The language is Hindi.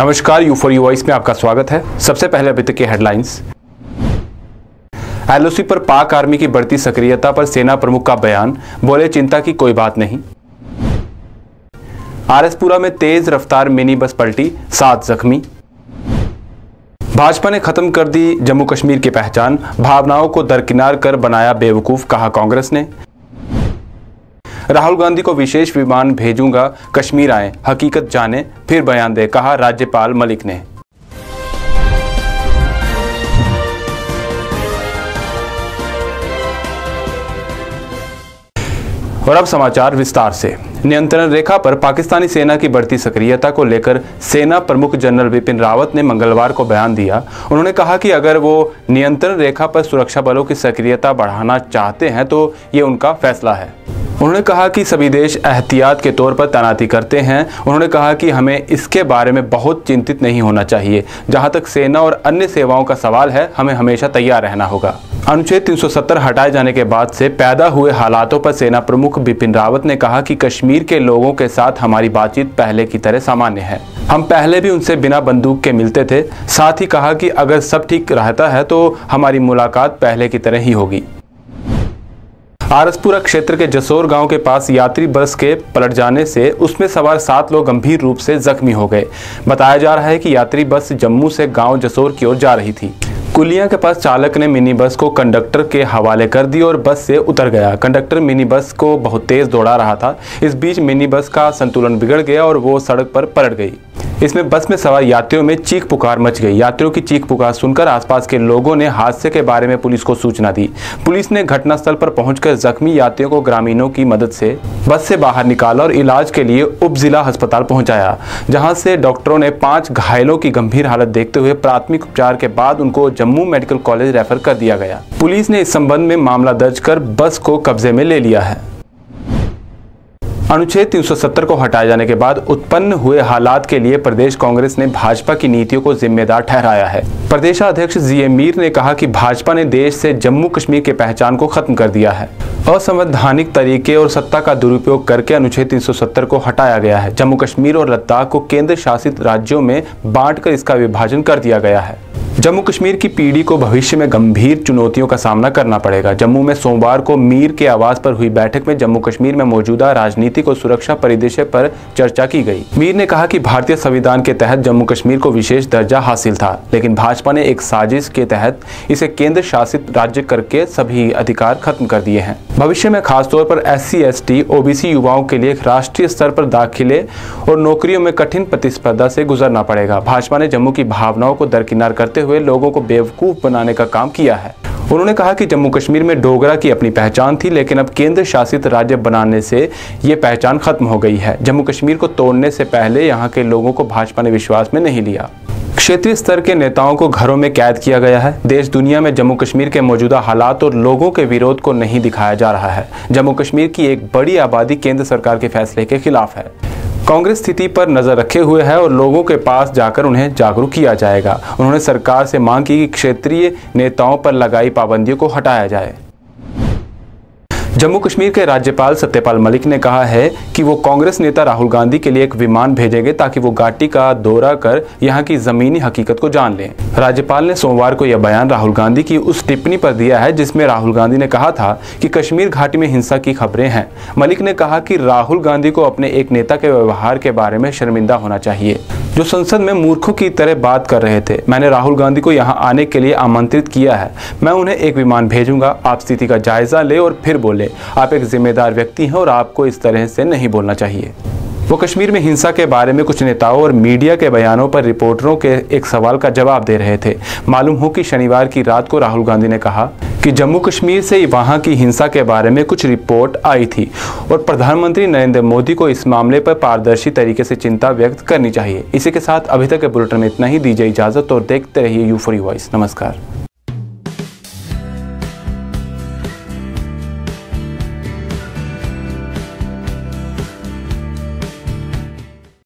नमस्कार यू फॉर यू वॉइस में आपका स्वागत है। सबसे पहले अभी तक की हेडलाइंस एलओसी पर पाक आर्मी की बढ़ती सक्रियता पर सेना प्रमुख का बयान, बोले, चिंता की कोई बात नहीं। आरएसपुरा में तेज रफ्तार मिनी बस पलटी, सात जख्मी। भाजपा ने खत्म कर दी जम्मू कश्मीर की पहचान, भावनाओं को दरकिनार कर बनाया बेवकूफ़, कहा कांग्रेस ने। राहुल गांधी को विशेष विमान भेजूँगा, कश्मीर आए। हकीकत जाने, फिर बयान दे, कहा राज्यपाल मलिक ने। और अब समाचार विस्तार से। नियंत्रण रेखा पर पाकिस्तानी सेना की बढ़ती सक्रियता को लेकर सेना प्रमुख जनरल बिपिन रावत ने मंगलवार को बयान दिया। उन्होंने कहा कि अगर वो नियंत्रण रेखा पर सुरक्षा बलों की सक्रियता बढ़ाना चाहते हैं तो ये उनका फैसला है। उन्होंने कहा कि सभी देश एहतियात के तौर पर तैनाती करते हैं। उन्होंने कहा कि हमें इसके बारे में बहुत चिंतित नहीं होना चाहिए। जहाँ तक सेना और अन्य सेवाओं का सवाल है, हमें हमेशा तैयार रहना होगा। अनुच्छेद 370 हटाए जाने के बाद से पैदा हुए हालातों पर सेना प्रमुख बिपिन रावत ने कहा कि कश्मीर के लोगों के साथ हमारी बातचीत पहले की तरह सामान्य है। हम पहले भी उनसे बिना बंदूक के मिलते थे। साथ ही कहा कि अगर सब ठीक रहता है तो हमारी मुलाकात पहले की तरह ही होगी। आरसपुरा क्षेत्र के जसोर गाँव के पास यात्री बस के पलट जाने से उसमें सवार सात लोग गंभीर रूप से जख्मी हो गए। बताया जा रहा है कि यात्री बस जम्मू से गाँव जसोर की ओर जा रही थी। कुलिया के पास चालक ने मिनी बस को कंडक्टर के हवाले कर दी और बस से उतर गया। कंडक्टर मिनी बस को बहुत तेज दौड़ा रहा था। इस बीच मिनी बस का संतुलन बिगड़ गया और वो सड़क पर पलट गई। इसमें बस में सवार यात्रियों में चीख पुकार मच गई। यात्रियों की चीख पुकार सुनकर आसपास के लोगों ने हादसे के बारे में पुलिस को सूचना दी। पुलिस ने घटनास्थल पर पहुंचकर जख्मी यात्रियों को ग्रामीणों की मदद से बस से बाहर निकाला और इलाज के लिए उप जिला अस्पताल पहुँचाया, जहाँ से डॉक्टरों ने पाँच घायलों की गंभीर हालत देखते हुए प्राथमिक उपचार के बाद उनको जम्मू मेडिकल कॉलेज रेफर कर दिया गया। पुलिस ने इस संबंध में मामला दर्ज कर बस को कब्जे में ले लिया है। अनुच्छेद 370 को हटाए जाने के बाद उत्पन्न हुए हालात के लिए प्रदेश कांग्रेस ने भाजपा की नीतियों को जिम्मेदार ठहराया है। प्रदेशाध्यक्ष जी मीर ने कहा कि भाजपा ने देश से जम्मू कश्मीर की पहचान को खत्म कर दिया है। असंवैधानिक तरीके और सत्ता का दुरुपयोग करके अनुच्छेद 370 को हटाया गया है। जम्मू कश्मीर और लद्दाख को केंद्र शासित राज्यों में बांटकर इसका विभाजन कर दिया गया है। जम्मू कश्मीर की पीढ़ी को भविष्य में गंभीर चुनौतियों का सामना करना पड़ेगा। जम्मू में सोमवार को मीर के आवास पर हुई बैठक में जम्मू कश्मीर में मौजूदा राजनीतिक और सुरक्षा परिदृश्य पर चर्चा की गई। मीर ने कहा कि भारतीय संविधान के तहत जम्मू कश्मीर को विशेष दर्जा हासिल था, लेकिन भाजपा ने एक साजिश के तहत इसे केंद्र शासित राज्य करके सभी अधिकार खत्म कर दिए हैं। भविष्य में खासतौर पर S C S T OBC युवाओं के लिए राष्ट्रीय स्तर पर दाखिले और नौकरियों में कठिन प्रतिस्पर्धा से गुजरना पड़ेगा। भाजपा ने जम्मू की भावनाओं को दरकिनार करते हुए लोगों को बेवकूफ़ बनाने का काम किया है। उन्होंने कहा कि जम्मू कश्मीर में डोगरा की अपनी पहचान थी, लेकिन अब केंद्र शासित राज्य बनाने से ये पहचान खत्म हो गई है। जम्मू कश्मीर को तोड़ने से पहले यहाँ के लोगों को भाजपा ने विश्वास में नहीं लिया। क्षेत्रीय स्तर के नेताओं को घरों में कैद किया गया है। देश दुनिया में जम्मू कश्मीर के मौजूदा हालात और लोगों के विरोध को नहीं दिखाया जा रहा है। जम्मू कश्मीर की एक बड़ी आबादी केंद्र सरकार के फैसले के खिलाफ है। कांग्रेस स्थिति पर नज़र रखे हुए है और लोगों के पास जाकर उन्हें जागरूक किया जाएगा। उन्होंने सरकार से मांग की कि क्षेत्रीय नेताओं पर लगाई पाबंदियों को हटाया जाए। जम्मू कश्मीर के राज्यपाल सत्यपाल मलिक ने कहा है कि वो कांग्रेस नेता राहुल गांधी के लिए एक विमान भेजेंगे ताकि वो घाटी का दौरा कर यहाँ की जमीनी हकीकत को जान लें। राज्यपाल ने सोमवार को यह बयान राहुल गांधी की उस टिप्पणी पर दिया है जिसमें राहुल गांधी ने कहा था कि कश्मीर घाटी में हिंसा की खबरें हैं। मलिक ने कहा कि राहुल गांधी को अपने एक नेता के व्यवहार के बारे में शर्मिंदा होना चाहिए। जो संसद में मूर्खों की तरह बात कर रहे थे। मैंने राहुल गांधी को यहाँ आने के लिए आमंत्रित किया है। मैं उन्हें एक विमान भेजूँगा। आप स्थिति का जायजा ले और फिर बोले। आप एक जिम्मेदार व्यक्ति हैं और आपको इस तरह से नहीं बोलना चाहिए। वो कश्मीर में हिंसा के बारे में कुछ नेताओं और मीडिया के बयानों पर रिपोर्टरों के एक सवाल का जवाब दे रहे थे। मालूम हो कि शनिवार की रात को राहुल गांधी ने कहा कि जम्मू कश्मीर से वहाँ की हिंसा के बारे में कुछ रिपोर्ट आई थी और प्रधानमंत्री नरेंद्र मोदी को इस मामले पर पारदर्शी तरीके से चिंता व्यक्त करनी चाहिए। इसी के साथ अभी तक के बुलेटिन में इतना ही। दीजिए इजाज़त और देखते रहिए यू वॉइस नमस्कार।